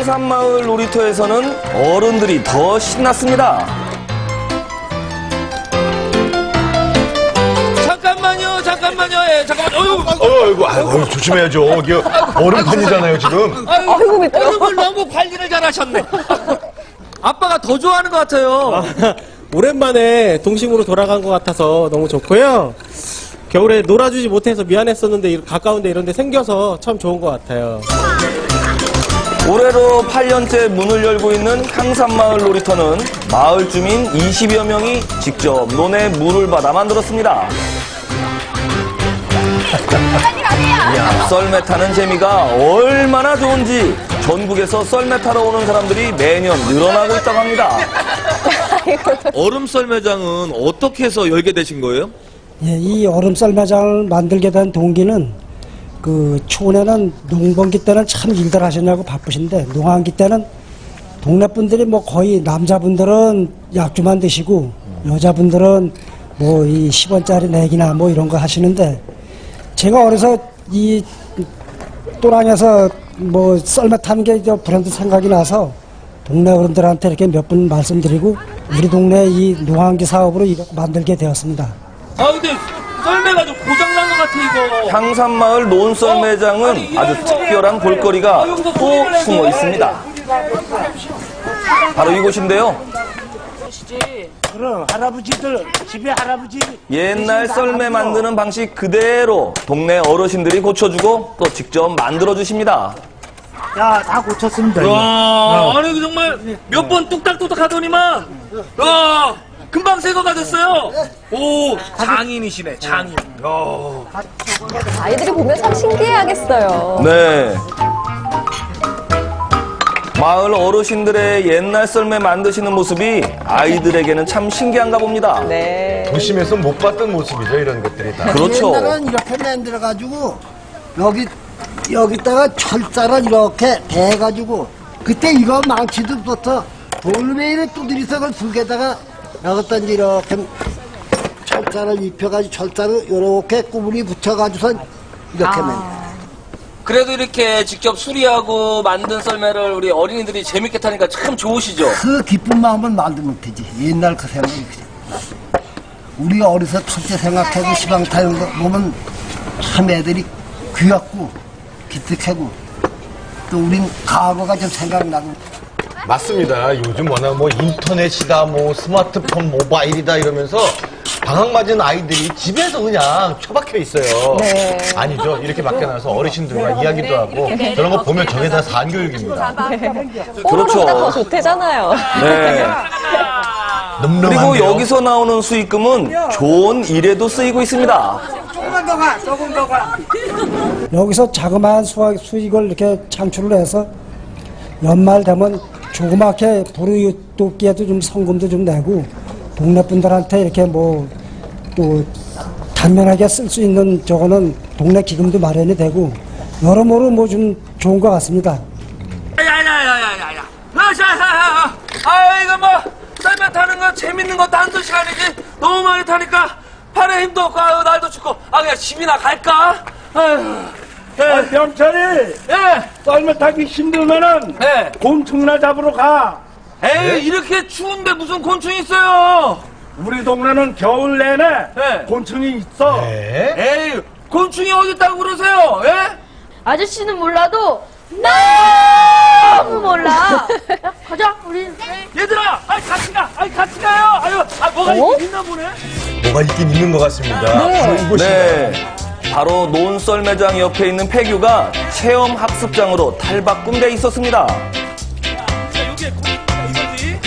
향산마을 놀이터에서는 어른들이 더 신났습니다. 잠깐만요, 잠깐만요, 예, 잠깐만요. 어휴, 어이구, 아이고, 조심해야죠. 이게 얼음판이잖아요, 지금. 아이고, 아이고, 미끄러워. 얼음을 너무 관리를 잘하셨네. 아빠가 더 좋아하는 것 같아요. 오랜만에 동심으로 돌아간 것 같아서 너무 좋고요. 겨울에 놀아주지 못해서 미안했었는데 이- 가까운데 이런 데 생겨서 참 좋은 것 같아요. 올해로 8년째 문을 열고 있는 향산마을 놀이터는 마을 주민 20여 명이 직접 논에 물을 받아 만들었습니다. 이야, 썰매 타는 재미가 얼마나 좋은지 전국에서 썰매 타러 오는 사람들이 매년 늘어나고 있다고 합니다. 얼음 썰매장은 어떻게 해서 열게 되신 거예요? 예, 이 얼음 썰매장을 만들게 된 동기는 그 초원에는 농번기 때는 참 일들 하셨냐고 바쁘신데 농한기 때는 동네 분들이 뭐 거의 남자분들은 약주만 드시고 여자분들은 뭐 이 10원짜리 내기나 뭐 이런 거 하시는데 제가 어려서 이 또랑에서 뭐 썰매 타는 게 저 브랜드 생각이 나서 동네 어른들한테 이렇게 몇 분 말씀드리고 우리 동네 이 농한기 사업으로 만들게 되었습니다. 아, 근데 썰매가 좀 고장난 것 같아, 이거. 향산마을 논썰 매장은 아주 특별한 볼거리가 또 숨어 있습니다. 바로 이곳인데요. 그럼 할아버지들 집에 할아버지 옛날 썰매 만드는 방식 그대로 동네 어르신들이 고쳐주고 또 직접 만들어 주십니다. 야 다 고쳤습니다. 이거. 와, 아니, 그 정말 몇 번 뚝딱뚝딱 하더니만, 와, 금방 새거가 됐어요. 오, 장인이시네, 장인. 아이들이 보면 참 신기해하겠어요. 네. 마을 어르신들의 옛날 썰매 만드시는 모습이 아이들에게는 참 신기한가 봅니다. 네. 도심에서 못 봤던 모습이죠, 이런 것들이 다. 그렇죠. 옛날은 이렇게 만들어가지고 여기 여기다가 철사를 이렇게 대가지고 그때 이거 망치도부터 돌멩이를 두드려서 그걸 불게다가 이제 이렇게 철사를 입혀가지고 철사를 이렇게 구분이 붙여가지고선 이렇게 만들어. 그래도 이렇게 직접 수리하고 만든 썰매를 우리 어린이들이 재밌게 타니까 참 좋으시죠? 그 기쁜 마음을 만들 못하지 옛날 그 생각이 그래. 우리 어려서 첫째 생각하고 시방 타는 거 보면 참 애들이 귀엽고 기특하고 또 우린 과거가 좀 생각나고 맞습니다. 요즘 워낙 뭐 인터넷이다, 뭐 스마트폰, 모바일이다 이러면서 방학 맞은 아이들이 집에서 그냥 처박혀 있어요. 네. 아니죠. 이렇게 밖에 나가서 어르신들과 이야기도 하고 저런 거 보면 저게 다 산교육입니다. 그렇죠. 더 좋대잖아요. 네. 그리고. 여기서 나오는 수익금은 좋은 일에도 쓰이고 있습니다. 여기서 자그마한 수익, 수익을 이렇게 창출을 해서 연말 되면 조그맣게 부르웃기에도 좀 성금도 좀 내고 동네 분들한테 이렇게 뭐 또 단면하게 쓸 수 있는 저거는 동네 기금도 마련이 되고 여러모로 뭐 좀 좋은 것 같습니다. 야야야야야야. 야야야야. 아 이거 뭐 썰매 타는 거 재밌는 것도 한두 시간이지. 너무 많이 타니까 팔에 힘도 없고 아유, 날도 춥고 아 그냥 집이나 갈까? 아유. 아, 예. 병철이 예. 썰매 타기 힘들면은 예. 곤충이나 잡으러 가. 에이 이렇게 추운데 무슨 곤충 있어요? 우리 동네는 겨울 내내 네. 곤충이 있어. 네. 에이 곤충이 어디 있다고 그러세요? 예? 아저씨는 몰라도 너무 몰라. 가자, 우리. 얘들아, 아이 같이 가, 아이 같이 가요. 아유, 아 뭐가 어? 있- 있나 보네. 뭐가 있긴 있는 것 같습니다. 바로 이곳입니다. 네. 바로 논썰매장 옆에 있는 폐교가 체험 학습장으로 탈바꿈돼 있었습니다. 여기에 곤충이 있었지?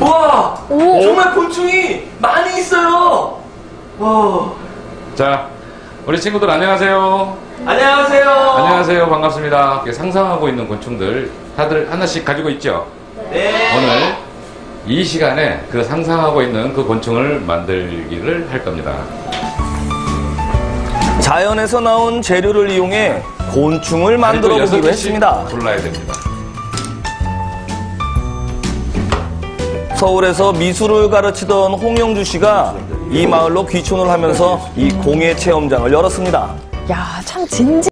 와, 정말 곤충이 많이 있어요. 와, 자, 우리 친구들 안녕하세요. 안녕하세요. 안녕하세요. 반갑습니다. 이렇게 상상하고 있는 곤충들 다들 하나씩 가지고 있죠? 네. 오늘 이 시간에 그 상상하고 있는 그 곤충을 만들기를 할 겁니다. 자연에서 나온 재료를 이용해 곤충을 만들어 보기로 했습니다. 골라야 됩니다. 서울에서 미술을 가르치던 홍영주 씨가 이 마을로 귀촌을 하면서 이 공예 체험장을 열었습니다. 야, 참 진지.